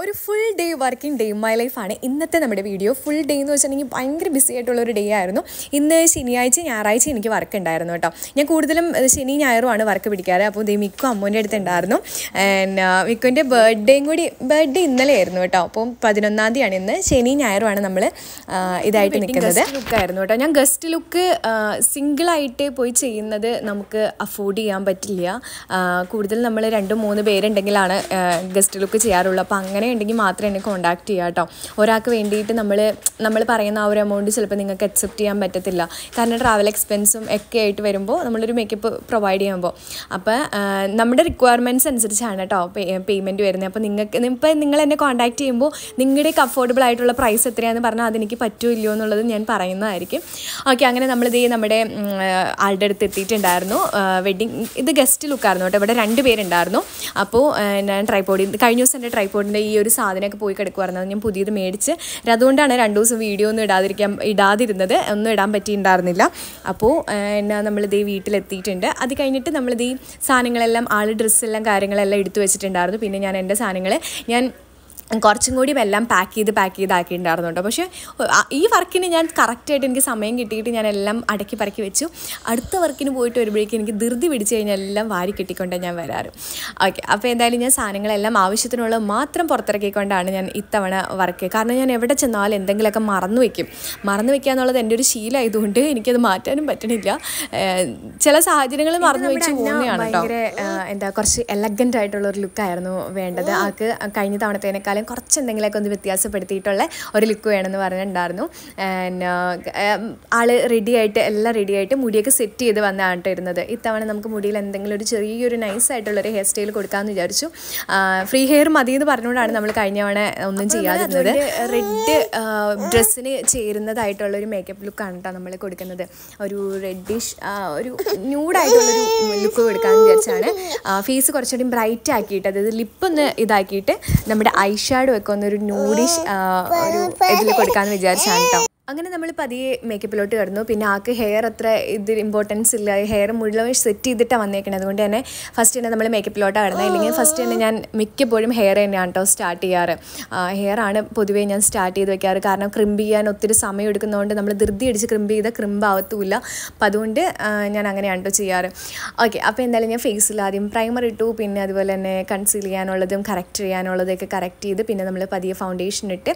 ഒരു full day working day my ലൈഫാണ് ഇന്നത്തെ നമ്മുടെ വീഡിയോ ഫുൾ ഡേ എന്ന് വെച്ചിട്ടുണ്ടെങ്കിൽ ഭയങ്കര ബിസി ആയിട്ടുള്ള ഒരു ഡേ ആയിരുന്നു. ഇന്ന് ശനിയാഴ്ച ഞായറാഴ്ച എനിക്ക് വർക്ക് ഉണ്ടായിരുന്നു കേട്ടോ. ഞാൻ കൂടുതലും ശനി ഞായറുമാണ് വർക്ക് പിടിക്കാറ്. അപ്പോൾ ദേ മിക്കു അമ്മൂന്റെ അടുത്ത് ഉണ്ടായിരുന്നു മിക്കുവിന്റെ ബർത്ത്ഡേയും കൂടി ബർത്ത്ഡേ ഇന്നലെ ആയിരുന്നു കേട്ടോ. അപ്പോൾ പതിനൊന്നാം തീയതിയാണ് ഇന്ന്. ശനി ഞായറുമാണ് നമ്മൾ ഇതായിട്ട് നിൽക്കുന്നത് ലുക്കായിരുന്നു കേട്ടോ. ഞാൻ ഗസ്റ്റ് ലുക്ക് സിംഗിളായിട്ട് പോയി ചെയ്യുന്നത് നമുക്ക് അഫോർഡ് ചെയ്യാൻ പറ്റില്ല. കൂടുതൽ നമ്മൾ രണ്ടും മൂന്ന് പേരുണ്ടെങ്കിലാണ് ഗസ്റ്റ് ലുക്ക് ചെയ്യാറുള്ളൂ. അപ്പോൾ അങ്ങനെ ഉണ്ടെങ്കിൽ മാത്രമേ എന്നെ കോൺടാക്ട് ചെയ്യുക കേട്ടോ ഒരാൾക്ക് വേണ്ടിയിട്ട് നമ്മൾ നമ്മൾ പറയുന്ന ആ ഒരു എമൗണ്ട് ചിലപ്പോൾ നിങ്ങൾക്ക് അക്സെപ്റ്റ് ചെയ്യാൻ പറ്റത്തില്ല. കാരണം ട്രാവൽ എക്സ്പെൻസും ഒക്കെ ആയിട്ട് വരുമ്പോൾ നമ്മളൊരു മേക്കപ്പ് പ്രൊവൈഡ് ചെയ്യുമ്പോൾ അപ്പോൾ നമ്മുടെ റിക്വയർമെന്റ്സ് അനുസരിച്ചാണ് കേട്ടോ പേയ്മെന്റ് വരുന്നത്. അപ്പോൾ നിങ്ങൾക്ക് ഇപ്പോൾ നിങ്ങൾ എന്നെ കോൺടാക്ട് ചെയ്യുമ്പോൾ നിങ്ങളുടെയൊക്കെ അഫോർഡബിൾ ആയിട്ടുള്ള പ്രൈസ് എത്രയാണെന്ന് പറഞ്ഞാൽ അതെനിക്ക് പറ്റുമില്ലയോ എന്നുള്ളത് ഞാൻ പറയുന്നതായിരിക്കും. ഓക്കെ അങ്ങനെ നമ്മളിത് നമ്മുടെ ആളുടെ അടുത്ത് എത്തിയിട്ടുണ്ടായിരുന്നു. വെഡ്ഡിങ് ഇത് ഗസ്റ്റ് ലുക്കായിരുന്നു കേട്ടോ ഇവിടെ രണ്ട് പേരുണ്ടായിരുന്നു. അപ്പോൾ ഞാൻ ട്രൈപ്പോഡിൽ കഴിഞ്ഞ ദിവസം എന്റെ ട്രൈപ്പോഡിന്റെ ഈ ഒരു സാധനമൊക്കെ പോയി കിടക്കുമായിരുന്നു ഞാൻ പുതിയത് മേടിച്ച്. അതുകൊണ്ടാണ് രണ്ടു ദിവസം വീഡിയോ ഒന്നും ഇടാതിരിക്കാൻ ഇടാതിരുന്നത്. ഒന്നും ഇടാൻ പറ്റിയിട്ടുണ്ടായിരുന്നില്ല. അപ്പോൾ എന്നാ നമ്മളിത് ഈ വീട്ടിലെത്തിയിട്ടുണ്ട്. അത് കഴിഞ്ഞിട്ട് നമ്മളിത് ഈ സാധനങ്ങളെല്ലാം ആൾ ഡ്രസ്സെല്ലാം കാര്യങ്ങളെല്ലാം എടുത്തു വെച്ചിട്ടുണ്ടായിരുന്നു. പിന്നെ ഞാൻ എന്റെ സാധനങ്ങൾ ഞാൻ കുറച്ചും കൂടി എല്ലാം പാക്ക് ചെയ്ത് പാക്ക് ചെയ്ത് ആക്കിയിട്ടുണ്ടായിരുന്നു കേട്ടോ പക്ഷേ ഈ വർക്കിന് ഞാൻ കറക്റ്റായിട്ട് എനിക്ക് സമയം കിട്ടിയിട്ട് ഞാൻ എല്ലാം അടക്കി പറക്കി വെച്ചു. അടുത്ത വർക്കിന് പോയിട്ട് വരുമ്പോഴേക്കും എനിക്ക് ധൃതി പിടിച്ച് കഴിഞ്ഞാൽ എല്ലാം വാരി കിട്ടിക്കൊണ്ടേ ഞാൻ വരാറ്. ഓക്കെ അപ്പോൾ എന്തായാലും ഞാൻ സാധനങ്ങളെല്ലാം ആവശ്യത്തിനുള്ള മാത്രം പുറത്തിറക്കിക്കൊണ്ടാണ് ഞാൻ ഇത്തവണ വർക്ക് കാരണം ഞാൻ എവിടെ ചെന്നാലും എന്തെങ്കിലുമൊക്കെ മറന്നു വയ്ക്കും മറന്നു വയ്ക്കുക എന്നുള്ളത് എന്റെ ഒരു ശീലമായതുകൊണ്ട് എനിക്കത് മാറ്റാനും പറ്റണില്ല. ചില സാഹചര്യങ്ങൾ മറന്നു വെച്ച് പോകുന്നതാണ് കേട്ടോ എന്താ കുറച്ച് എലഗന്റ് ആയിട്ടുള്ള ഒരു ലുക്കായിരുന്നു വേണ്ടത്. ആൾക്ക് കഴിഞ്ഞ തവണത്തേനേക്കാളും കുറച്ച് എന്തെങ്കിലുമൊക്കെ ഒന്ന് വ്യത്യാസപ്പെടുത്തിയിട്ടുള്ള ഒരു ലുക്ക് വേണമെന്ന് പറഞ്ഞിട്ടുണ്ടായിരുന്നു. ആൻഡ് ആൾ റെഡി ആയിട്ട് എല്ലാം റെഡി ആയിട്ട് മുടിയൊക്കെ സെറ്റ് ചെയ്ത് വന്നാണ് ഇരുന്നത്. ഇത്തവണ നമുക്ക് മുടിയിൽ എന്തെങ്കിലും ഒരു ചെറിയൊരു നൈസ് ആയിട്ടുള്ള ഒരു ഹെയർ സ്റ്റൈൽ കൊടുക്കാമെന്ന് വിചാരിച്ചു. ഫ്രീ ഹെയർ മതി എന്ന് പറഞ്ഞുകൊണ്ടാണ് നമ്മൾ കഴിഞ്ഞ തവണ ഒന്നും ചെയ്യാതിരുന്നത്. റെഡ് ഡ്രസ്സിന് ചേരുന്നതായിട്ടുള്ള ഒരു മേക്കപ്പ് ലുക്കാണ് കേട്ടോ നമ്മൾ കൊടുക്കുന്നത്. ഒരു റെഡിഷ് ഒരു ന്യൂഡായിട്ടുള്ളൊരു ലുക്ക് കൊടുക്കാമെന്ന് വിചാരിച്ചാണ്. ഫേസ് കുറച്ചുകൂടി ബ്രൈറ്റ് ആക്കിയിട്ട് അതായത് ലിപ്പ് ഒന്ന് ഇതാക്കിയിട്ട് നമ്മുടെ ഐ ഷാഡോ ഒക്കെ ഒന്നൊരു ന്യൂഡിഷ് ഒരു ഇതിൽ കൊടുക്കാമെന്ന് വിചാരിച്ചാണ് കേട്ടോ അങ്ങനെ നമ്മൾ പതിയെ മേക്കപ്പിലോട്ട് കടന്നു. പിന്നെ ആൾക്ക് ഹെയർ അത്ര ഇത് ഇമ്പോർട്ടൻസ് ഇല്ല. ഹെയർ മുഴുവൻ സെറ്റ് ചെയ്തിട്ടാണ് വന്നേക്കണത് അതുകൊണ്ട് തന്നെ ഫസ്റ്റ് തന്നെ നമ്മൾ മേക്കപ്പിലോട്ടാണ് കിടന്നത് ഇല്ലെങ്കിൽ ഫസ്റ്റ് തന്നെ ഞാൻ മിക്കപ്പോഴും ഹെയർ തന്നെയാണ് കേട്ടോ സ്റ്റാർട്ട് ചെയ്യാറ്. ഹെയർ ആണ് പൊതുവേ ഞാൻ സ്റ്റാർട്ട് ചെയ്ത് വെക്കാറ്. കാരണം ക്രിമ്പ് ചെയ്യാൻ ഒത്തിരി സമയം എടുക്കുന്നതുകൊണ്ട് നമ്മൾ ധൃതി അടിച്ച് ക്രിമ്പ് ചെയ്താൽ ക്രിമ്പ് ആവത്തുമില്ല അപ്പം അതുകൊണ്ട് ഞാൻ അങ്ങനെയാണ് കേട്ടോ ചെയ്യാറ്. ഓക്കെ അപ്പോൾ എന്തായാലും ഞാൻ ഫേസിൽ ആദ്യം പ്രൈമർ ഇട്ടു. പിന്നെ അതുപോലെ തന്നെ കൺസീൽ ചെയ്യാനുള്ളതും കറക്റ്റ് ചെയ്യാനുള്ളതൊക്കെ കറക്റ്റ് ചെയ്ത് പിന്നെ നമ്മൾ പതിയെ ഫൗണ്ടേഷൻ ഇട്ട്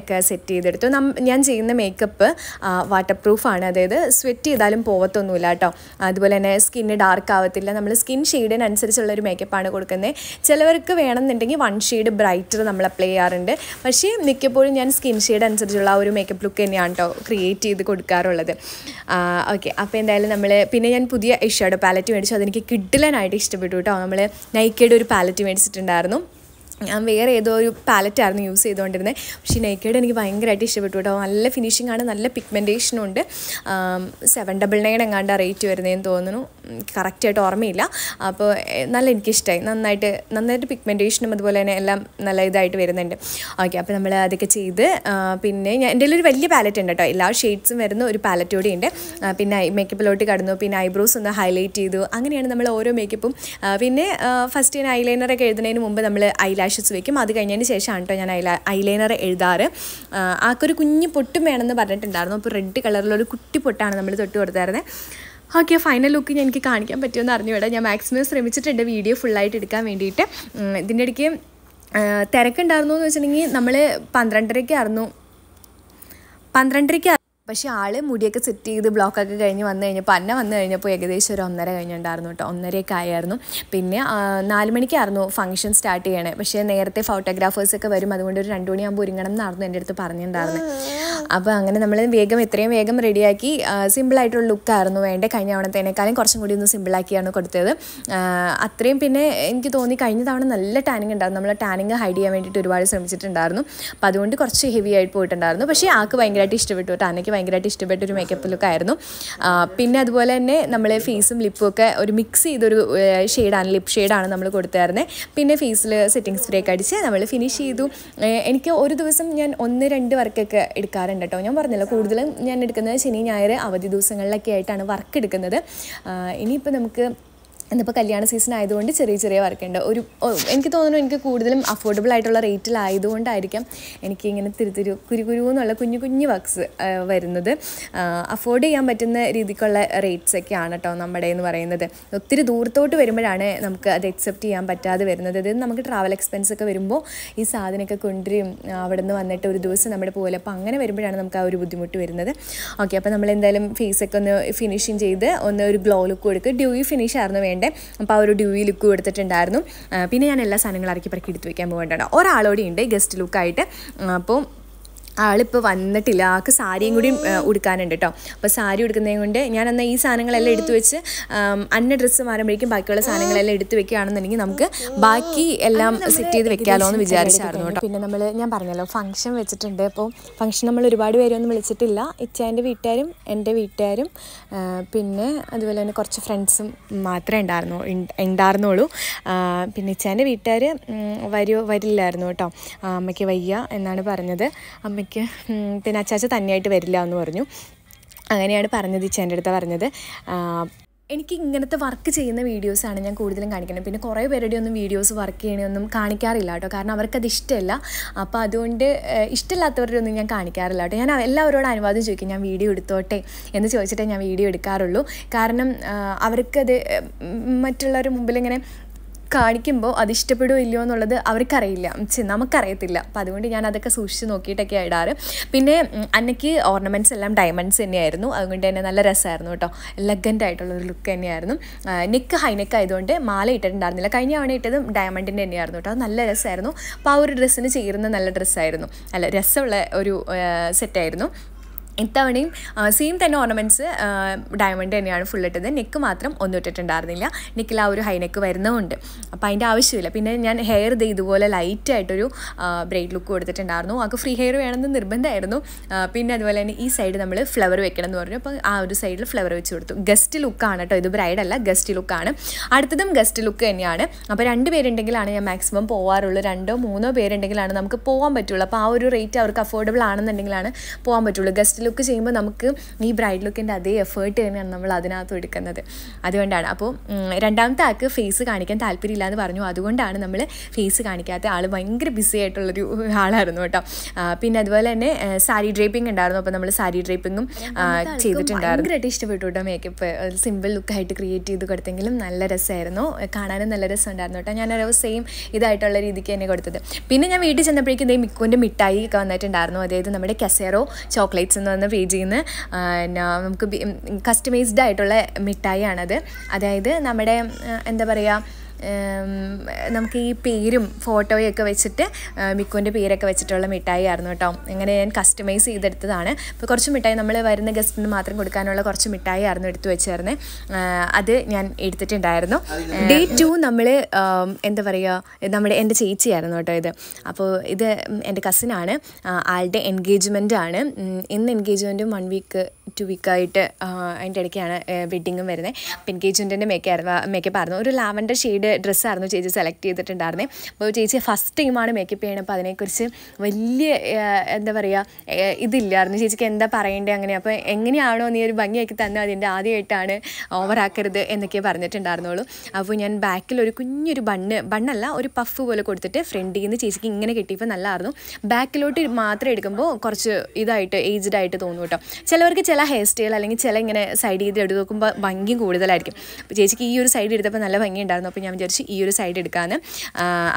ഒക്കെ സെറ്റ് ചെയ്തെടുത്തു. നം- ഞാൻ ചെയ്യുന്ന മേക്കപ്പ് വാട്ടർ പ്രൂഫാണ് അതായത് സ്വെറ്റ് ചെയ്താലും പോവത്തൊന്നുമില്ല കേട്ടോ. അതുപോലെ തന്നെ സ്കിന്ന് ഡാർക്ക് ആവത്തില്ല. നമ്മൾ സ്കിൻ ഷെയ്ഡിനനുസരിച്ചുള്ള ഒരു മേക്കപ്പാണ് കൊടുക്കുന്നത് ചിലവർക്ക് വേണമെന്നുണ്ടെങ്കിൽ വൺ ഷെയ്ഡ് ബ്രൈറ്റർ നമ്മൾ അപ്ലൈ ചെയ്യാറുണ്ട്. പക്ഷേ മിക്കപ്പോഴും ഞാൻ സ്കിൻ ഷെയ്ഡ് അനുസരിച്ചുള്ള ഒരു മേക്കപ്പ് ലുക്ക് തന്നെയാണ് കേട്ടോ ക്രിയേറ്റ് ചെയ്ത് കൊടുക്കാറുള്ളത്. ഓക്കെ അപ്പോൾ എന്തായാലും നമ്മൾ പിന്നെ ഞാൻ പുതിയ ഐഷാഡോ പാലറ്റ് മേടിച്ചു. അതെനിക്ക് കിഡിലനായിട്ട് ഇഷ്ടപ്പെട്ടു കേട്ടോ നമ്മൾ നൈക്കയുടെ ഒരു പാലറ്റ് മേടിച്ചിട്ടുണ്ടായിരുന്നു. ഞാൻ വേറെ ഏതോ ഒരു പാലറ്റായിരുന്നു യൂസ് ചെയ്തുകൊണ്ടിരുന്നത് പക്ഷേ നെയ്ക്കേഡ് എനിക്ക് ഭയങ്കരമായിട്ട് ഇഷ്ടപ്പെട്ടു കേട്ടോ. നല്ല ഫിനിഷിംഗ് ആണ് നല്ല പിഗ്മെന്റേഷനും ഉണ്ട്. സെവൻ ഡബിൾ നയൻ എങ്ങാണ്ട് റേറ്റ് വരുന്നതെന്ന് തോന്നുന്നു. കറക്റ്റായിട്ട് ഓർമ്മയില്ല. അപ്പോൾ നല്ല എനിക്കിഷ്ടമായി നന്നായിട്ട് നന്നായിട്ട് പിഗ്മെന്റേഷനും അതുപോലെ തന്നെ എല്ലാം നല്ല ഇതായിട്ട് വരുന്നുണ്ട്. ഓക്കെ അപ്പോൾ നമ്മൾ അതൊക്കെ ചെയ്ത് പിന്നെ ഞാൻ എന്റെ ഒരു വലിയ പാലറ്റ് ഉണ്ട് കേട്ടോ. എല്ലാ ഷെയ്ഡ്സും വരുന്ന ഒരു പാലറ്റ് കൂടി ഉണ്ട്. പിന്നെ പിന്നെ മേക്കപ്പിലോട്ട് കടന്നു. പിന്നെ ഐബ്രോസ് ഒന്ന് ഹൈലൈറ്റ് ചെയ്തു. അങ്ങനെയാണ് നമ്മൾ ഓരോ മേക്കപ്പും പിന്നെ ഫസ്റ്റ് ഞാൻ ഐലൈനറൊക്കെ എഴുതുന്നതിന് മുമ്പ് നമ്മൾ ഐലാഷസ് വെക്കും. അത് കഴിഞ്ഞതിന് ശേഷമാണ് കേട്ടോ ഞാൻ ഐല ഐലൈനർ എഴുതാറ്. ആക്കൊരു കുഞ്ഞു പൊട്ടും വേണമെന്ന് പറഞ്ഞിട്ടുണ്ടായിരുന്നു. അപ്പോൾ റെഡ് കളറിലൊരു കുട്ടി പൊട്ടാണ് നമ്മൾ തൊട്ട് കൊടുത്തായിരുന്നത് ഓക്കെ ഫൈനൽ ലുക്ക് ഞാൻ എനിക്ക് കാണിക്കാൻ പറ്റുമെന്ന് അറിഞ്ഞുകൂടാ. ഞാൻ മാക്സിമം ശ്രമിച്ചിട്ടുണ്ട് വീഡിയോ ഫുള്ളായിട്ട് എടുക്കാൻ വേണ്ടിയിട്ട് ഇതിന്റെ ഇടയ്ക്ക് തിരക്കുണ്ടായിരുന്നു എന്ന് വെച്ചിട്ടുണ്ടെങ്കിൽ നമ്മൾ പന്ത്രണ്ടരയ്ക്കായിരുന്നു പന്ത്രണ്ടരയ്ക്ക് പക്ഷേ ആൾ മുടിയൊക്കെ സെറ്റ് ചെയ്ത് ബ്ലോക്കൊക്കെ കഴിഞ്ഞ് വന്നു കഴിഞ്ഞപ്പോൾ അന്ന വന്നു കഴിഞ്ഞപ്പോൾ ഏകദേശം ഒരു ഒന്നര കഴിഞ്ഞിട്ടുണ്ടായിരുന്നു കേട്ടോ ഒന്നരയൊക്കെ ആയിരുന്നു പിന്നെ നാല് മണിക്കായിരുന്നു ഫംഗ്ഷൻ സ്റ്റാർട്ട് ചെയ്യണേ. പക്ഷേ നേരത്തെ ഫോട്ടോഗ്രാഫേഴ്സൊക്കെ വരും. അതുകൊണ്ട് ഒരു രണ്ടു മണിയാകുമ്പോൾ ഒരുങ്ങണം എന്നായിരുന്നു എന്റെ അടുത്ത് പറഞ്ഞിട്ടുണ്ടായിരുന്നത് അപ്പോൾ അങ്ങനെ നമ്മൾ വേഗം എത്രയും വേഗം റെഡിയാക്കി സിമ്പിളായിട്ടുള്ള ലുക്കായിരുന്നു വേണ്ടേ. കഴിഞ്ഞ തവണത്തേനേക്കാളും കുറച്ചും കൂടി ഒന്ന് സിമ്പിളാക്കിയാണ് കൊടുത്തത്. അത്രയും പിന്നെ എനിക്ക് തോന്നി കഴിഞ്ഞ തവണ നല്ല ടാനിങ് ഉണ്ടായിരുന്നു. നമ്മൾ ടാനിങ് ഹൈഡ് ചെയ്യാൻ വേണ്ടിയിട്ട് ഒരുപാട് ശ്രമിച്ചിട്ടുണ്ടായിരുന്നു. അപ്പോൾ അതുകൊണ്ട് കുറച്ച് ഹെവി ആയിട്ട് പോയിട്ടുണ്ടായിരുന്നു. പക്ഷേ ആൾക്ക് ഭയങ്കരമായിട്ട് ഇഷ്ടപ്പെട്ടു കേട്ടോ അന്നയ്ക്ക് ഭയങ്കരമായിട്ട് ഇഷ്ടപ്പെട്ട ഒരു മേക്കപ്പ് ലുക്ക് ആയിരുന്നു. പിന്നെ അതുപോലെ തന്നെ നമ്മൾ ഫേസും ലിപ്പും ഒക്കെ ഒരു മിക്സ് ചെയ്തൊരു ഷെയ്ഡാണ് ലിപ്പ് ഷെയ്ഡാണ് നമ്മൾ കൊടുത്തായിരുന്നത് പിന്നെ ഫേസിൽ സെറ്റിംഗ് സ്പ്രേ ഒക്കെ അടിച്ച് നമ്മൾ ഫിനിഷ് ചെയ്തു. എനിക്ക് ഒരു ദിവസം ഞാൻ ഒന്ന് രണ്ട് വർക്കൊക്കെ എടുക്കാറുണ്ട് കേട്ടോ ഞാൻ പറഞ്ഞല്ലോ കൂടുതലും ഞാൻ എടുക്കുന്നത് ശനി ഞായർ അവധി ദിവസങ്ങളിലൊക്കെ ആയിട്ടാണ് വർക്ക് എടുക്കുന്നത്. ഇനിയിപ്പോൾ നമുക്ക് എന്നിപ്പോൾ കല്യാണ സീസൺ ആയതുകൊണ്ട് ചെറിയ ചെറിയ വർക്ക് ഉണ്ട് ഒരു എനിക്ക് തോന്നുന്നു എനിക്ക് കൂടുതലും അഫോർഡബിൾ ആയിട്ടുള്ള റേറ്റിലായതുകൊണ്ടായിരിക്കാം എനിക്ക് ഇങ്ങനെ തിരു തിരു കുരു കുരു എന്നുള്ള കുഞ്ഞു കുഞ്ഞു വർക്ക്സ് വരുന്നത്. അഫോർഡ് ചെയ്യാൻ പറ്റുന്ന രീതിക്കുള്ള റേറ്റ്സ് ഒക്കെയാണ് കേട്ടോ നമ്മുടെ എന്ന് പറയുന്നത്. ഒത്തിരി ദൂരത്തോട്ട് വരുമ്പോഴാണ് നമുക്ക് അത് അക്സെപ്റ്റ് ചെയ്യാൻ പറ്റാതെ വരുന്നത്. ഇത് നമുക്ക് ട്രാവൽ എക്സ്പെൻസ് ഒക്കെ വരുമ്പോൾ ഈ സാധനമൊക്കെ കൊണ്ടുവരും. അവിടെ നിന്ന് വന്നിട്ട് ഒരു ദിവസം നമ്മുടെ പോലെ. അപ്പോൾ അങ്ങനെ വരുമ്പോഴാണ് നമുക്ക് ആ ഒരു ബുദ്ധിമുട്ട് വരുന്നത്. ഓക്കെ അപ്പോൾ നമ്മൾ എന്തായാലും ഫേസൊക്കെ ഒന്ന് ഫിനിഷിങ് ചെയ്ത് ഒന്ന് ഒരു ഗ്ലോ ലുക്ക് കൊടുക്കുക ഡ്യൂയി ഫിനിഷ് ആയിരുന്നു വേണ്ടേ അപ്പോൾ ആ ഒരു ഡ്യൂവി ലുക്ക് കൊടുത്തിട്ടുണ്ടായിരുന്നു പിന്നെ ഞാൻ എല്ലാ സാധനങ്ങളും ഇറക്കി പറക്കി എടുത്ത് വയ്ക്കാൻ പോകേണ്ടതാണ്. ഒരാളോടെ ഉണ്ട് ഗസ്റ്റ് ലുക്കായിട്ട് അപ്പോൾ ആളിപ്പോൾ വന്നിട്ടില്ല. ആൾക്ക് സാരിയും കൂടി ഉടുക്കാനുണ്ട് കേട്ടോ അപ്പോൾ സാരി ഉടുക്കുന്നതും കൊണ്ട് ഞാൻ എന്നാൽ ഈ സാധനങ്ങളെല്ലാം എടുത്തു വെച്ച് അന്ന ഡ്രസ്സ് മാറുമ്പോഴേക്കും ബാക്കിയുള്ള സാധനങ്ങളെല്ലാം എടുത്ത് വെക്കുകയാണെന്നുണ്ടെങ്കിൽ നമുക്ക് ബാക്കി എല്ലാം സെറ്റ് ചെയ്ത് വെക്കാമല്ലോ എന്ന് വിചാരിച്ചായിരുന്നു കേട്ടോ പിന്നെ നമ്മൾ ഞാൻ പറഞ്ഞല്ലോ ഫംഗ്ഷൻ വെച്ചിട്ടുണ്ട്. അപ്പോൾ ഫംഗ്ഷൻ നമ്മൾ ഒരുപാട് പേരൊന്നും വിളിച്ചിട്ടില്ല. ഇച്ചാന്റെ വീട്ടുകാരും എന്റെ വീട്ടുകാരും പിന്നെ അതുപോലെ തന്നെ കുറച്ച് ഫ്രണ്ട്സും മാത്രമേ ഉണ്ടായിരുന്നു ഉണ്ടായിരുന്നുള്ളൂ. പിന്നെ ഇച്ചാന്റെ വീട്ടുകാർ വരുമോ വരില്ലായിരുന്നു കേട്ടോ അമ്മയ്ക്ക് വയ്യ എന്നാണ് പറഞ്ഞത്. അമ്മയ്ക്ക് ഉം, പിന്നെ അച്ചാച്ച തന്നെയായിട്ട് വരില്ല എന്ന് പറഞ്ഞു. അങ്ങനെയാണ് പറഞ്ഞത് ഇച്ചേന്റെ അടുത്ത് പറഞ്ഞത്. എനിക്ക് ഇങ്ങനത്തെ വർക്ക് ചെയ്യുന്ന വീഡിയോസാണ് ഞാൻ കൂടുതലും കാണിക്കുന്നത്. പിന്നെ കുറേ പേരുടെ ഒന്നും വീഡിയോസ് വർക്ക് ചെയ്യണമെന്നും കാണിക്കാറില്ല കേട്ടോ. കാരണം അവർക്കത് ഇഷ്ടമല്ല. അപ്പോൾ അതുകൊണ്ട് ഇഷ്ടമില്ലാത്തവരുടെ ഒന്നും ഞാൻ കാണിക്കാറില്ല കേട്ടോ. ഞാൻ എല്ലാവരോടും അനുവാദം ചോദിക്കും ഞാൻ വീഡിയോ എടുത്തോട്ടെ? എന്ന് ചോദിച്ചിട്ടേ ഞാൻ വീഡിയോ എടുക്കാറുള്ളൂ. കാരണം അവർക്കത് മറ്റുള്ളവരുടെ മുമ്പിൽ ഇങ്ങനെ കാണിക്കുമ്പോൾ അത് ഇഷ്ടപ്പെടുമോ ഇല്ലയോ എന്നുള്ളത് അവർക്കറിയില്ല. നമുക്കറിയത്തില്ല. അപ്പം അതുകൊണ്ട് ഞാൻ അതൊക്കെ സൂക്ഷിച്ച് നോക്കിയിട്ടൊക്കെ ഇടാറ്. പിന്നെ അന്നയ്ക്ക് ഓർണമെന്റ്സ് എല്ലാം ഡയമണ്ട്സ് തന്നെയായിരുന്നു. അതുകൊണ്ട് തന്നെ നല്ല രസമായിരുന്നു കേട്ടോ. എലഗന്റ് ആയിട്ടുള്ളൊരു ലുക്ക് തന്നെയായിരുന്നു. നെക്ക് ഹൈനെക്ക് ആയതുകൊണ്ട് മാല ഇട്ടിട്ടുണ്ടായിരുന്നില്ല. കഴിഞ്ഞ തവണ ഇട്ടതും ഡയമണ്ടിന്റെ തന്നെയായിരുന്നു കേട്ടോ. നല്ല രസമായിരുന്നു. അപ്പോൾ ആ ഒരു ഡ്രസ്സിന് ചേരുന്ന നല്ല ഡ്രസ്സായിരുന്നു അല്ല രസമുള്ള ഒരു സെറ്റായിരുന്നു ഇത്തവണയും സെയിം തന്നെ ഓർണമെന്റ്സ് ഡയമണ്ട് തന്നെയാണ് ഫുൾ ഇട്ടത്. നെക്ക് മാത്രം ഒന്നും ഇട്ടിട്ടുണ്ടായിരുന്നില്ല. നെക്കിൽ ആ ഒരു ഹൈ നെക്ക് വരുന്നതുകൊണ്ട് അപ്പോൾ അതിന്റെ ആവശ്യമില്ല. പിന്നെ ഞാൻ ഹെയർ ഇത് ഇതുപോലെ ലൈറ്റായിട്ടൊരു ബ്രൈഡ് ലുക്ക് കൊടുത്തിട്ടുണ്ടായിരുന്നു. ആൾക്ക് ഫ്രീ ഹെയർ വേണമെന്ന് നിർബന്ധമായിരുന്നു. പിന്നെ അതുപോലെ തന്നെ ഈ സൈഡ് നമ്മൾ ഫ്ലവർ വെക്കണം എന്ന് പറഞ്ഞു. അപ്പോൾ ആ ഒരു സൈഡിൽ ഫ്ലവർ വെച്ച് കൊടുത്തു. ഗസ്റ്റ് ലുക്കാണ് കേട്ടോ ഇത് ബ്രൈഡ് അല്ല ഗസ്റ്റ് ലുക്കാണ് അടുത്തതും ഗസ്റ്റ് ലുക്ക് തന്നെയാണ്. അപ്പോൾ രണ്ട് പേരുണ്ടെങ്കിലാണ് ഞാൻ മാക്സിമം പോവാറുള്ളൂ. രണ്ടോ മൂന്നോ പേരുണ്ടെങ്കിലാണ് നമുക്ക് പോകാൻ പറ്റുള്ളൂ. അപ്പോൾ ആ ഒരു റേറ്റ് അവർക്ക് അഫോർഡബിൾ ആണെന്നുണ്ടെങ്കിലാണ് പോകാൻ പറ്റുള്ളൂ. ഗസ്റ്റ് ലുക്ക് ചെയ്യുമ്പോൾ നമുക്ക് ഈ ബ്രൈഡ് ലുക്കിന്റെ അതേ എഫേർട്ട് തന്നെയാണ് നമ്മൾ അതിനകത്ത് എടുക്കുന്നത്. അതുകൊണ്ടാണ്. അപ്പോൾ രണ്ടാമത്തെ ആൾക്ക് ഫേസ് കാണിക്കാൻ താല്പര്യമില്ല എന്ന് പറഞ്ഞു. അതുകൊണ്ടാണ് നമ്മൾ ഫേസ് കാണിക്കാത്ത ആൾ ഭയങ്കര ബിസി ആയിട്ടുള്ളൊരു ആളായിരുന്നു കേട്ടോ. പിന്നെ അതുപോലെ തന്നെ സാരി ഡ്രേപ്പിംഗ് ഉണ്ടായിരുന്നു. അപ്പോൾ നമ്മൾ സാരി ഡ്രേപ്പിങ്ങും ചെയ്തിട്ടുണ്ടായിരുന്നു. ഭയങ്കരമായിട്ട് ഇഷ്ടപ്പെട്ടു കേട്ടോ മേക്കപ്പ് സിമ്പിൾ ലുക്കായിട്ട് ക്രിയേറ്റ് ചെയ്ത് കൊടുത്തെങ്കിലും നല്ല രസമായിരുന്നു. കാണാനും നല്ല രസം ഉണ്ടായിരുന്നു കേട്ടോ. ഞാനൊരു സെയിം ഇതായിട്ടുള്ള രീതിക്ക് തന്നെ കൊടുത്തത്. പിന്നെ ഞാൻ വീട്ടിൽ ചെന്നപ്പോഴേക്കും ഇതേ മിക്കുവിന്റെ മിഠായി ഒക്കെ വന്നിട്ടുണ്ടായിരുന്നു. അതായത് നമ്മുടെ കസേറോ ചോക്ലേറ്റ്സ് എന്ന് പറഞ്ഞ പേജിൽ നിന്ന്. നമുക്ക് കസ്റ്റമൈസ്ഡ് ആയിട്ടുള്ള മിഠായിയാണത്. അതായത് നമ്മുടെ എന്താ പറയുക നമുക്ക് ഈ പേരും ഫോട്ടോയൊക്കെ വെച്ചിട്ട് മിക്കുവിന്റെ പേരൊക്കെ വെച്ചിട്ടുള്ള മിഠായി ആയിരുന്നു കേട്ടോ. അങ്ങനെ ഞാൻ കസ്റ്റമൈസ് ചെയ്തെടുത്തതാണ്. അപ്പോൾ കുറച്ച് മിഠായി നമ്മൾ വരുന്ന ഗസ്റ്റിന് മാത്രം കൊടുക്കാനുള്ള കുറച്ച് മിഠായി ആയിരുന്നു എടുത്തു വെച്ചായിരുന്നേ അത് ഞാൻ എടുത്തിട്ടുണ്ടായിരുന്നു. ഡേ ടു നമ്മൾ എന്താ പറയുക നമ്മുടെ എന്റെ ചേച്ചിയായിരുന്നു കേട്ടോ ഇത്. അപ്പോൾ ഇത് എന്റെ കസിനാണ് ആളുടെ എൻഗേജ്മെന്റ് ആണ്. ഇന്ന് എൻഗേജ്മെന്റും വൺ വീക്ക് ടു വീക്കായിട്ട് അതിന്റെ ഇടയ്ക്കാണ് വെഡ്ഡിങ്ങും വരുന്നത് അപ്പോൾ എൻഗേജ്മെന്റിന്റെ മേക്കായിരുന്നു മേക്കപ്പ് ആയിരുന്നു ഒരു ലാവൻഡർ ഷെയ്ഡ് ഡ്രസ്സായിരുന്നു ചേച്ചി സെലക്ട് ചെയ്തിട്ടുണ്ടായിരുന്നത് അപ്പോൾ ചേച്ചി ഫസ്റ്റ് ടൈമാണ് മേക്കപ്പ് ചെയ്യണം അപ്പോൾ അതിനെക്കുറിച്ച് വലിയ എന്താ പറയുക ഇതില്ലായിരുന്നു. ചേച്ചിക്ക് എന്താ പറയേണ്ടത് അങ്ങനെ. അപ്പോൾ എങ്ങനെയാണോ നീ ഒരു ഭംഗിയാക്കി തന്നെ അതിന്റെ ആദ്യമായിട്ടാണ് ഓവറാക്കരുത് എന്നൊക്കെ പറഞ്ഞിട്ടുണ്ടായിരുന്നുള്ളൂ. അപ്പോൾ ഞാൻ ബാക്കിൽ ഒരു കുഞ്ഞൊരു ബണ്ണ് ബണ്ണല്ല ഒരു പഫ് പോലെ കൊടുത്തിട്ട് ഫ്രണ്ടിൽ നിന്ന് ചേച്ചിക്ക് ഇങ്ങനെ കിട്ടിയപ്പോൾ നല്ലതായിരുന്നു ബാക്കിലോട്ട് മാത്രം എടുക്കുമ്പോൾ കുറച്ച് ഇതായിട്ട് ഏജ്ഡ് ആയിട്ട് തോന്നും കേട്ടോ. ചിലവർക്ക് ചില ഹെയർ സ്റ്റൈൽ അല്ലെങ്കിൽ ചില ഇങ്ങനെ സൈഡ് ചെയ്ത് എടുത്ത് നോക്കുമ്പോൾ ഭംഗി കൂടുതലായിരിക്കും. അപ്പോൾ ചേച്ചിക്ക് ഈ ഒരു സൈഡ് എടുത്തപ്പോൾ നല്ല ഭംഗി ഉണ്ടായിരുന്നു. അപ്പോൾ ഞാൻ വിചാരിച്ചു ഈ ഒരു സൈഡ് എടുക്കാമെന്ന്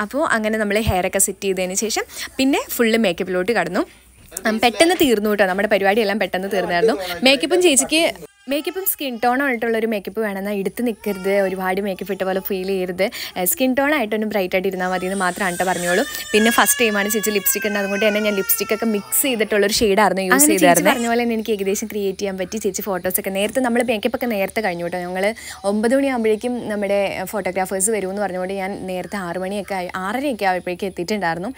അപ്പോൾ അങ്ങനെ നമ്മൾ ഹെയർ ഒക്കെ സെറ്റ് ചെയ്തതിന് ശേഷം പിന്നെ ഫുള്ള് മേക്കപ്പിലോട്ട് കടന്നു. പെട്ടെന്ന് തീർന്നു കേട്ടോ. നമ്മുടെ പരിപാടിയെല്ലാം പെട്ടെന്ന് തീർന്നായിരുന്നു. മേക്കപ്പും ചേച്ചിക്ക് മേക്കപ്പും സ്കിൻ ടോൺ ആയിട്ടുള്ള ഒരു മേക്കപ്പ് വേണമെന്നാൽ എടുത്ത് നിൽക്കരുത് ഒരുപാട് മേക്കപ്പ് ഇട്ട പോലെ ഫീൽ ചെയ്യരുത്. സ്കിൻ ടോൺ ആയിട്ടൊന്നും ബ്രൈറ്റ് ആയിട്ട് ഇരുന്നാൽ മതി എന്ന് മാത്രമാണ് കേട്ടോ പറഞ്ഞോളൂ. പിന്നെ ഫസ്റ്റ് ടൈമാണ് ചേച്ചി ലിപ്സ്റ്റിക് ഉണ്ട് അതുകൊണ്ട് തന്നെ ഞാൻ ലിപ്സ്റ്റിക് ഒക്കെ മിക്സ് ചെയ്തിട്ടുള്ളൊരു ഷെയ്ഡായിരുന്നു യൂസ് ചെയ്തായിരുന്നു പറഞ്ഞ പോലെ തന്നെ എനിക്ക് ഏകദേശം ക്രിയേറ്റ് ചെയ്യാൻ പറ്റി ചേച്ചി ഫോട്ടോസൊക്കെ നേരത്തെ നമ്മൾ മേക്കപ്പ് ഒക്കെ നേരത്തെ കഴിഞ്ഞു കേട്ടോ ഞങ്ങൾ ഒമ്പത് മണിയാകുമ്പോഴേക്കും നമ്മുടെ ഫോട്ടോഗ്രാഫേഴ്സ് വരുമെന്ന് പറഞ്ഞുകൊണ്ട് ഞാൻ നേരത്തെ ആറ് മണിയൊക്കെ ആയി ആറരയൊക്കെ ആയപ്പോഴേക്കും എത്തിയിട്ടുണ്ടായിരുന്നു.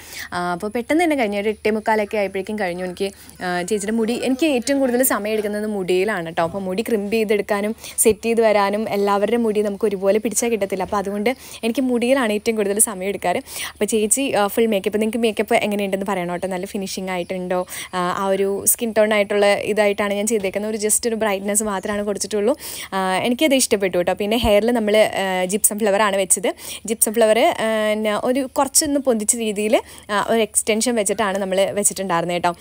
അപ്പോൾ പെട്ടെന്ന് തന്നെ കഴിഞ്ഞു ഒരു എട്ടേ മുക്കാലൊക്കെ ആയപ്പോഴേക്കും കഴിഞ്ഞു. എനിക്ക് ചേച്ചിയുടെ മുടി എനിക്ക് ഏറ്റവും കൂടുതൽ സമയം എടുക്കുന്നത് മുടിയിലാണ് കേട്ടോ അപ്പോൾ മുടി ക്രിമ്പ് ചെയ്തെടുക്കാനും സെറ്റ് ചെയ്ത് വരാനും എല്ലാവരുടെ മുടി നമുക്ക് ഒരുപോലെ പിടിച്ചാൽ കിട്ടത്തില്ല. അപ്പോൾ അതുകൊണ്ട് എനിക്ക് മുടിയിലാണ് ഏറ്റവും കൂടുതൽ സമയം എടുക്കാറ്. അപ്പോൾ ചേച്ചി ഫുൾ മേക്കപ്പ് നിങ്ങൾക്ക് മേക്കപ്പ് എങ്ങനെയുണ്ടെന്ന് പറയണം? കേട്ടോ നല്ല ഫിനിഷിംഗ് ആയിട്ടുണ്ടോ? ആ, ഒരു സ്കിൻ ടോൺ ആയിട്ടുള്ള ഇതായിട്ടാണ് ഞാൻ ചെയ്തേക്കുന്നത്. ഒരു ജസ്റ്റ് ഒരു ബ്രൈറ്റ്നസ് മാത്രമാണ് കൊടുത്തിട്ടുള്ളൂ. എനിക്കത് ഇഷ്ടപ്പെട്ടു കേട്ടോ. പിന്നെ ഹെയറിൽ നമ്മൾ ജിപ്സം ഫ്ലവറാണ് വെച്ചത്. ജിപ്സം ഫ്ലവർ ഒരു കുറച്ചൊന്ന് പൊന്തിച്ച രീതിയിൽ ഒരു എക്സ്റ്റൻഷൻ വെച്ചിട്ടാണ് നമ്മൾ വെച്ചിട്ടുണ്ടായിരുന്നത് കേട്ടോ.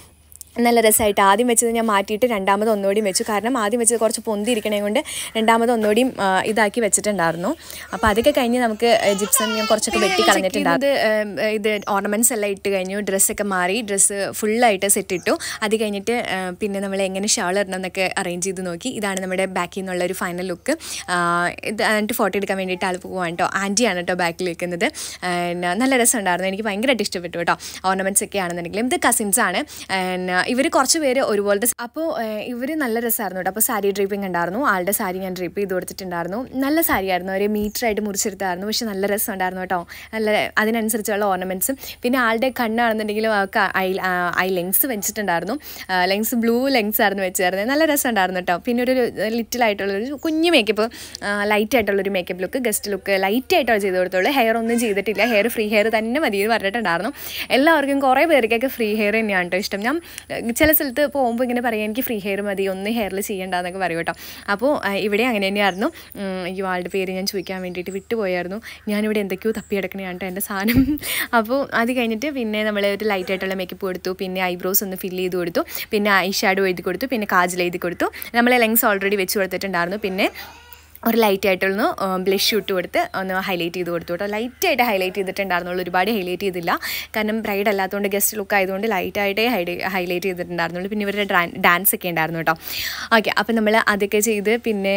നല്ല രസമായിട്ട് ആദ്യം വെച്ചത് ഞാൻ മാറ്റിയിട്ട് രണ്ടാമത് ഒന്നുകൂടിയും വെച്ചു. കാരണം ആദ്യം വെച്ചത് കുറച്ച് പൊന്തിരിക്കണേ കൊണ്ട് രണ്ടാമത് ഒന്നുകൂടിയും ഇതാക്കി വെച്ചിട്ടുണ്ടായിരുന്നു. അപ്പോൾ അതൊക്കെ കഴിഞ്ഞ് നമുക്ക് ജിപ്സം ഞാൻ കുറച്ചൊക്കെ വെട്ടി കളഞ്ഞിട്ടുണ്ടായിരുന്നു ഇത് ഓർണമെന്റ്സ് എല്ലാം ഇട്ട് കഴിഞ്ഞു. ഡ്രസ്സൊക്കെ മാറി. ഡ്രസ്സ് ഫുള്ളായിട്ട് സെറ്റ് ഇട്ടു. അത് കഴിഞ്ഞിട്ട് പിന്നെ നമ്മൾ എങ്ങനെ ഷാൾ ഇടണം എന്നൊക്കെ അറേഞ്ച് ചെയ്ത് നോക്കി. ഇതാണ് നമ്മുടെ ബാക്കിൽ നിന്നുള്ള ഒരു ഫൈനൽ ലുക്ക് ഇത് എന്നിട്ട് ഫോട്ടോ എടുക്കാൻ വേണ്ടിയിട്ട് ആൾ പോകാൻ കേട്ടോ ആന്റിയാണ് കേട്ടോ ബാക്കിൽ നിൽക്കുന്നത്. നല്ല രസമുണ്ടായിരുന്നു. എനിക്ക് ഭയങ്കരമായിട്ട് ഇഷ്ടപ്പെട്ടു കേട്ടോ ഓർണമെന്റ്സ് ഒക്കെ ആണെന്നുണ്ടെങ്കിലും. ഇത് കസിൻസ് ആണ്. ഇവർ കുറച്ച് പേര് ഒരുപോലത്തെ അപ്പോൾ ഇവർ നല്ല രസമായിരുന്നു കേട്ടോ. അപ്പോൾ സാരി ഡ്രീപ്പിംഗ് ഉണ്ടായിരുന്നു. ആളുടെ സാരി ഞാൻ ഡ്രീപ്പ് ചെയ്ത് കൊടുത്തിട്ടുണ്ടായിരുന്നു. നല്ല സാരി ആയിരുന്നു ഒരു മീറ്ററായിട്ട് മുറിച്ചെടുത്തായിരുന്നു. പക്ഷെ നല്ല രസം ഉണ്ടായിരുന്നു കേട്ടോ. നല്ല അതിനനുസരിച്ചുള്ള ഓർണമെന്റ്സും പിന്നെ ആളുടെ കണ്ണാണെന്നുണ്ടെങ്കിലും അവർക്ക് ഐ ഐ ലെങ്സ് വെച്ചിട്ടുണ്ടായിരുന്നു. ലെങ്സ് ബ്ലൂ ലെങ്സ് ആയിരുന്നു വെച്ചായിരുന്നത് നല്ല രസം ഉണ്ടായിരുന്നു കേട്ടോ. പിന്നെ ഒരു ലിറ്റിൽ ആയിട്ടുള്ളൊരു കുഞ്ഞു മേക്കപ്പ് ലൈറ്റ് ആയിട്ടുള്ളൊരു makeup look guest look light ആയിട്ടോ ചെയ്ത് കൊടുത്തുള്ളൂ. ഹെയർ ഒന്നും ചെയ്തിട്ടില്ല. ഹെയർ ഫ്രീ ഹെയർ തന്നെ മതി എന്ന് പറഞ്ഞിട്ടുണ്ടായിരുന്നു. എല്ലാവർക്കും കുറേ പേർക്കൊക്കെ ഫ്രീ ഹെയർ തന്നെയാണ് കേട്ടോ ഇഷ്ടം. ഞാൻ ചില സ്ഥലത്ത് പോകുമ്പോൾ ഇങ്ങനെ പറയാം എനിക്ക് ഫ്രീ ഹെയർ മതി ഒന്ന് ഹെയറിൽ ചെയ്യണ്ടെന്നൊക്കെ പറയും കേട്ടോ. അപ്പോൾ ഇവിടെ അങ്ങനെ തന്നെയായിരുന്നു. ഈ ആളുടെ പേര് ഞാൻ ചോദിക്കാൻ വേണ്ടിയിട്ട് വിട്ടുപോയായിരുന്നു. ഞാനിവിടെ എന്തൊക്കെയോ തപ്പിയെടുക്കണേ കേട്ടോ എന്റെ സാധനം. അപ്പോൾ അത് കഴിഞ്ഞിട്ട് പിന്നെ നമ്മൾ ഒരു ലൈറ്റ് ആയിട്ടുള്ള മേക്കപ്പ് കൊടുത്തു പിന്നെ ഐബ്രോസ് ഒന്ന് ഫില്ല് ചെയ്ത് കൊടുത്തു പിന്നെ ഐ ഷാഡോ എഴുതി കൊടുത്തു പിന്നെ കാജൽ എഴുതി കൊടുത്തു. നമ്മൾ ലെങ്സ് ഓൾറെഡി വെച്ച് കൊടുത്തിട്ടുണ്ടായിരുന്നു. പിന്നെ ഒരു ലൈറ്റ് ആയിട്ടൊന്ന് ബ്ലഷ് ഇട്ട് കൊടുത്ത് ഒന്ന് ഹൈലൈറ്റ് ചെയ്ത് കൊടുത്തു കേട്ടോ. ലൈറ്റായിട്ട് ഹൈലൈറ്റ് ചെയ്തിട്ടുണ്ടായിരുന്നുള്ളൂ. ഒരുപാട് ഹൈലൈറ്റ് ചെയ്തില്ല. കാരണം ബ്രൈഡ് അല്ലാത്തതുകൊണ്ട് ഗസ്റ്റ് ലുക്ക് ആയതുകൊണ്ട് ലൈറ്റായിട്ടേ ഹൈലൈറ്റ് ചെയ്തിട്ടുണ്ടായിരുന്നുള്ളൂ. പിന്നെ ഇവരുടെ ഡാൻസ് ഒക്കെ ഉണ്ടായിരുന്നു കേട്ടോ. ഓക്കെ അപ്പം നമ്മൾ അതൊക്കെ ചെയ്ത് പിന്നെ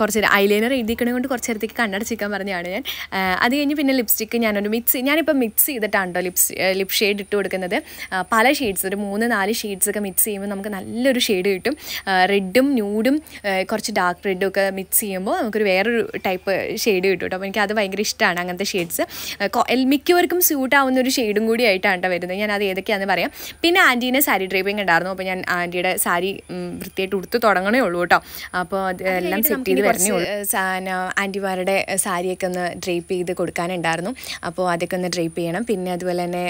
കുറച്ച് ഐലൈനർ എഴുതിക്കണേ കൊണ്ട് കുറച്ച് നേരത്തേക്ക് കണ്ണടച്ചിരിക്കാൻ പറഞ്ഞതാണ് ഞാൻ. അത് കഴിഞ്ഞ് പിന്നെ ലിപ്സ്റ്റിക്ക് ഞാനൊരു മിക്സ് ഞാനിപ്പോൾ മിക്സ് ചെയ്തിട്ടാണ് കേട്ടോ ലിപ്സ് ലിപ് ഷെയ്ഡ് ഇട്ട് കൊടുക്കുന്നത്. പല ഷെയ്ഡ്സ് ഒരു മൂന്ന് നാല് ഷെയ്ഡ്സ് ഒക്കെ മിക്സ് ചെയ്യുമ്പോൾ നമുക്ക് നല്ലൊരു ഷെയ്ഡ് കിട്ടും. റെഡും ന്യൂഡും കുറച്ച് ഡാർക്ക് റെഡും ഒക്കെ മിക്സ് ചെയ്യുമ്പോൾ നമുക്കൊരു വേറൊരു ടൈപ്പ് ഷെയ്ഡ് കിട്ടും കേട്ടോ അപ്പോൾ എനിക്ക് അത് ഭയങ്കര ഇഷ്ടമാണ് അങ്ങനത്തെ ഷെയ്ഡ്സ് മിക്കവർക്കും സ്യൂട്ട് ആവുന്ന ഒരു ഷെയ്ഡും കൂടി ആയിട്ടാണ് കേട്ടോ വരുന്നത്. ഞാൻ അത് ഏതൊക്കെയാണെന്ന് പറയാം. പിന്നെ ആന്റീനെ സാരി ഡ്രൈപ്പിംഗ് ഉണ്ടായിരുന്നു അപ്പോൾ ഞാൻ ആന്റിയുടെ സാരി വൃത്തിയായിട്ട് ഉടുത്ത് തുടങ്ങണേ ഉള്ളൂ കേട്ടോ അപ്പോൾ അതെല്ലാം എല്ലാം സെറ്റ് ചെയ്ത് വരണേ ഉള്ളൂ. ആന്റിമാരുടെ സാരിയൊക്കെ ഒന്ന് ഡ്രേപ്പ് ചെയ്ത് കൊടുക്കാനുണ്ടായിരുന്നു. അപ്പോൾ അതൊക്കെ ഒന്ന് ഡ്രേപ്പ് ചെയ്യണം. പിന്നെ അതുപോലെ തന്നെ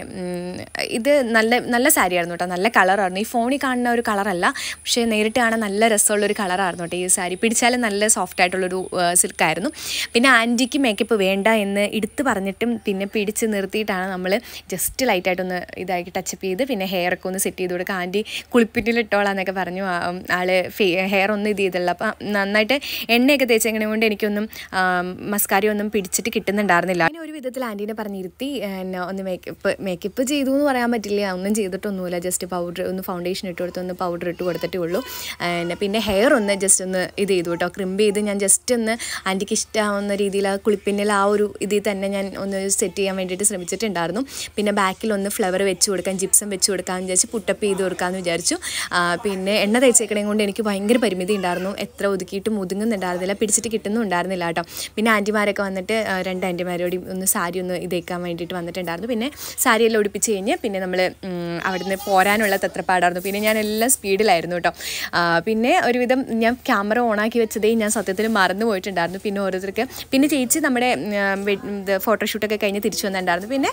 ഇത് നല്ല നല്ല സാരിയായിരുന്നു കേട്ടോ നല്ല കളറായിരുന്നു. ഈ ഫോണിൽ കാണുന്ന ഒരു കളറല്ല. പക്ഷേ നേരിട്ട് കാണാൻ നല്ല രസമുള്ളൊരു കളറായിരുന്നു കേട്ടോ ഈ സാരി. പിടിച്ചാലും നല്ല സോഫ്റ്റ് ആയിട്ടുള്ളൊരു സിൽക്കായിരുന്നു. പിന്നെ ആന്റിക്ക് മേക്കപ്പ് വേണ്ട എന്ന് എടുത്ത് പറഞ്ഞിട്ടും പിന്നെ പിടിച്ച് നിർത്തിയിട്ടാണ് നമ്മൾ ജസ്റ്റ് ലൈറ്റായിട്ടൊന്ന് ഇതാക്കി ടച്ചപ്പ് ചെയ്ത് പിന്നെ ഹെയർ ഒക്കെ ഒന്ന് സെറ്റ് ചെയ്ത് കൊടുക്കുക. ആന്റി കുളിപ്പിറ്റിലിട്ടോളാന്നൊക്കെ പറഞ്ഞു ആൾ ഹെയർ ഒന്നും ഇത് ചെയ്തില്ല അപ്പം നന്നായിട്ട് എണ്ണയൊക്കെ തേച്ചെങ്ങനെ കൊണ്ട് എനിക്കൊന്നും മസ്കാരി ഒന്നും പിടിച്ചിട്ട് കിട്ടുന്നുണ്ടായിരുന്നില്ല. പിന്നെ ഒരു വിധത്തിൽ ആന്റീനെ പറഞ്ഞിരുത്തി എന്നെ ഒന്ന് മേക്കപ്പ് മേക്കപ്പ് ചെയ്തു എന്ന് പറയാൻ പറ്റില്ല. ഒന്നും ചെയ്തിട്ടൊന്നുമില്ല. ജസ്റ്റ് പൗഡർ ഒന്ന് ഫൗണ്ടേഷൻ ഇട്ട് കൊടുത്ത് ഒന്ന് പൗഡർ ഇട്ട് കൊടുത്തിട്ടേ ഉള്ളൂ. പിന്നെ ഹെയർ ഒന്ന് ജസ്റ്റ് ഒന്ന് ഇത് ചെയ്തു കേട്ടോ. ക്രിമ്പ് ചെയ്ത് ഞാൻ ജസ്റ്റ് ഒന്ന് ആന്റിക്ക് ഇഷ്ടമാവുന്ന രീതിയിൽ ആ കുളിപ്പിന്നിൽ ആ ഒരു ഇതിൽ തന്നെ ഞാൻ ഒന്ന് സെറ്റ് ചെയ്യാൻ വേണ്ടിയിട്ട് ശ്രമിച്ചിട്ടുണ്ടായിരുന്നു. പിന്നെ ബാക്കിൽ ഒന്ന് ഫ്ലവർ വെച്ച് കൊടുക്കാൻ ജിപ്സം വെച്ച് കൊടുക്കാമെന്ന് വിചാരിച്ച് പുട്ടപ്പ് ചെയ്ത് കൊടുക്കാമെന്ന് വിചാരിച്ചു. പിന്നെ എണ്ണ തേച്ചേക്കണേ കൊണ്ട് എനിക്ക് ഭയങ്കര പരിമിതി ഉണ്ടായിരുന്നു. എത്ര ഒതുക്കിയിട്ടും ഒതുങ്ങുന്നുണ്ടായിരുന്നില്ല. പിടിച്ചിട്ട് കിട്ടുന്നുണ്ടായിരുന്നില്ല കേട്ടോ. പിന്നെ ആന്റിമാരൊക്കെ വന്നിട്ട് രണ്ട് ആന്റിമാരോട് ഒന്ന് സാരി ഒന്ന് ഇതേക്കാൻ വേണ്ടിയിട്ട് വന്നിട്ടുണ്ടായിരുന്നു. പിന്നെ സാരിയെല്ലാം ഒടിപ്പിച്ച് കഴിഞ്ഞ് പിന്നെ നമ്മൾ അവിടുന്ന് പോരാനുള്ള തത്രപ്പാടായിരുന്നു. പിന്നെ ഞാൻ എല്ലാം സ്പീഡിലായിരുന്നു കേട്ടോ. പിന്നെ ഒരുവിധം ഞാൻ ക്യാമറ ഓണാക്കി വെച്ചതേ ഞാൻ സത്യത്തിൽ മറന്നു പോയിട്ടുണ്ടായിരുന്നു. പിന്നെ ഓരോരുത്തർക്ക് പിന്നെ ചേച്ചി നമ്മുടെ ഫോട്ടോഷൂട്ടൊക്കെ കഴിഞ്ഞ് തിരിച്ചു വന്നിട്ടുണ്ടായിരുന്നു. പിന്നെ